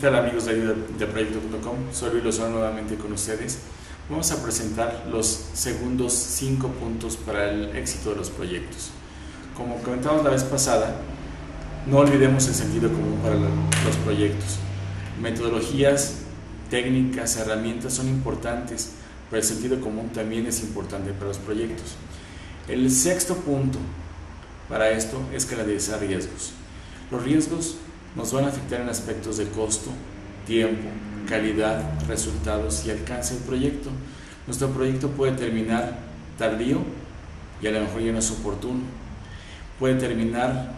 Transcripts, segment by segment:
tal amigos de, de Proyecto.com? Soy Luis Lozano nuevamente con ustedes. Vamos a presentar los segundos cinco puntos para el éxito de los proyectos. Como comentamos la vez pasada, no olvidemos el sentido común para los proyectos. Metodologías, técnicas, herramientas son importantes, pero el sentido común también es importante para los proyectos. El sexto punto para esto es canalizar riesgos. Los riesgos nos van a afectar en aspectos de costo, tiempo, calidad, resultados y alcance del proyecto. Nuestro proyecto puede terminar tardío y a lo mejor ya no es oportuno. Puede terminar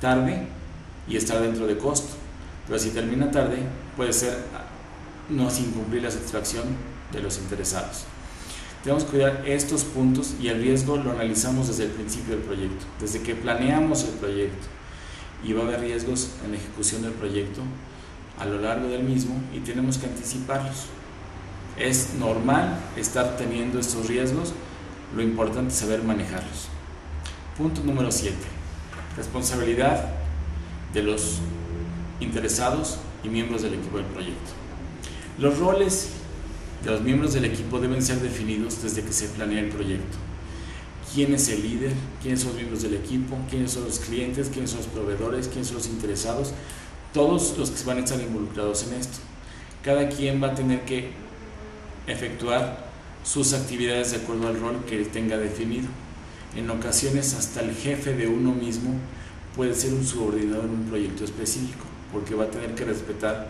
tarde y estar dentro de costo. Pero si termina tarde, puede ser no sin cumplir la satisfacción de los interesados. Tenemos que cuidar estos puntos y el riesgo lo analizamos desde el principio del proyecto, desde que planeamos el proyecto y va a haber riesgos en la ejecución del proyecto a lo largo del mismo y tenemos que anticiparlos. Es normal estar teniendo estos riesgos, lo importante es saber manejarlos. Punto número 7. Responsabilidad de los interesados y miembros del equipo del proyecto. Los roles de los miembros del equipo deben ser definidos desde que se planea el proyecto quién es el líder, quiénes son los miembros del equipo, quiénes son los clientes, quiénes son los proveedores, quiénes son los interesados, todos los que van a estar involucrados en esto. Cada quien va a tener que efectuar sus actividades de acuerdo al rol que tenga definido. En ocasiones hasta el jefe de uno mismo puede ser un subordinado en un proyecto específico, porque va a tener que respetar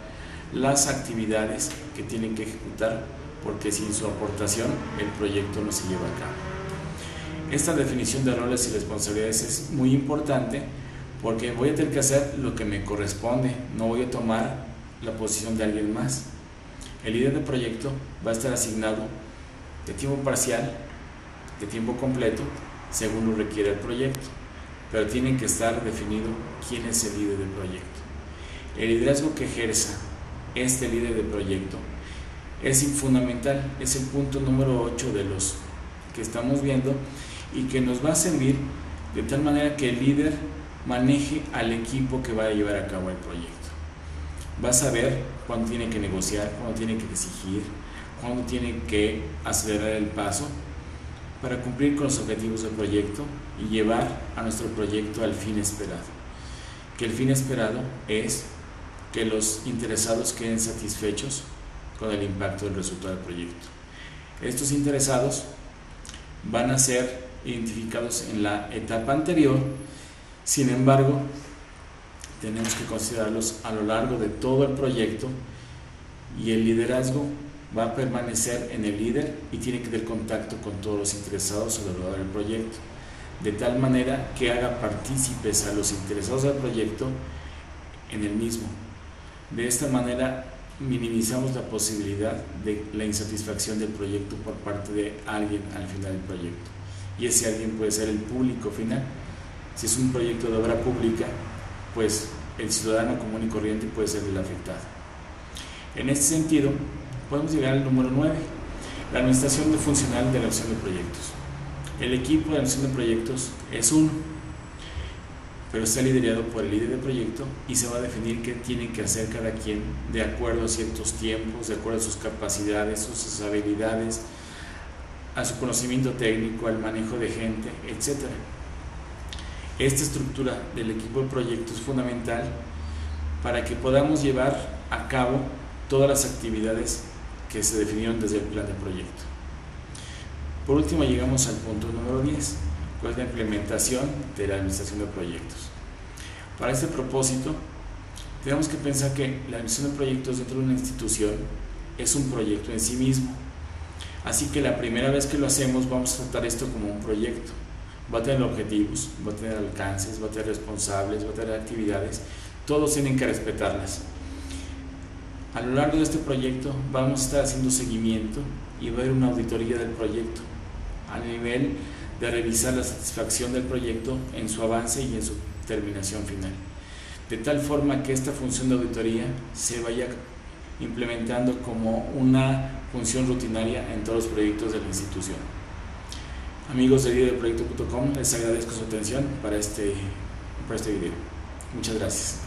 las actividades que tienen que ejecutar, porque sin su aportación el proyecto no se lleva a cabo. Esta definición de roles y responsabilidades es muy importante porque voy a tener que hacer lo que me corresponde, no voy a tomar la posición de alguien más. El líder de proyecto va a estar asignado de tiempo parcial, de tiempo completo, según lo requiere el proyecto, pero tiene que estar definido quién es el líder del proyecto. El liderazgo que ejerza este líder de proyecto es fundamental, es el punto número 8 de los que estamos viendo y que nos va a servir de tal manera que el líder maneje al equipo que va a llevar a cabo el proyecto. Va a saber cuándo tiene que negociar, cuándo tiene que exigir, cuándo tiene que acelerar el paso para cumplir con los objetivos del proyecto y llevar a nuestro proyecto al fin esperado. Que el fin esperado es que los interesados queden satisfechos con el impacto del resultado del proyecto. Estos interesados van a ser identificados en la etapa anterior, sin embargo, tenemos que considerarlos a lo largo de todo el proyecto y el liderazgo va a permanecer en el líder y tiene que tener contacto con todos los interesados a lo largo del proyecto, de tal manera que haga partícipes a los interesados del proyecto en el mismo. De esta manera minimizamos la posibilidad de la insatisfacción del proyecto por parte de alguien al final del proyecto y ese alguien puede ser el público final. Si es un proyecto de obra pública, pues el ciudadano común y corriente puede ser el afectado. En este sentido, podemos llegar al número 9, la administración funcional de la acción de proyectos. El equipo de acción de proyectos es uno, pero está liderado por el líder de proyecto y se va a definir qué tiene que hacer cada quien de acuerdo a ciertos tiempos, de acuerdo a sus capacidades, sus habilidades, a su conocimiento técnico, al manejo de gente, etc. Esta estructura del equipo de proyecto es fundamental para que podamos llevar a cabo todas las actividades que se definieron desde el plan de proyecto. Por último, llegamos al punto número 10, cuál es la implementación de la administración de proyectos. Para este propósito, tenemos que pensar que la administración de proyectos dentro de una institución es un proyecto en sí mismo Así que la primera vez que lo hacemos vamos a tratar esto como un proyecto. Va a tener objetivos, va a tener alcances, va a tener responsables, va a tener actividades. Todos tienen que respetarlas. A lo largo de este proyecto vamos a estar haciendo seguimiento y haber una auditoría del proyecto a nivel de revisar la satisfacción del proyecto en su avance y en su terminación final. De tal forma que esta función de auditoría se vaya implementando como una función rutinaria en todos los proyectos de la institución. Amigos de proyecto.com les agradezco su atención para este, para este video. Muchas gracias.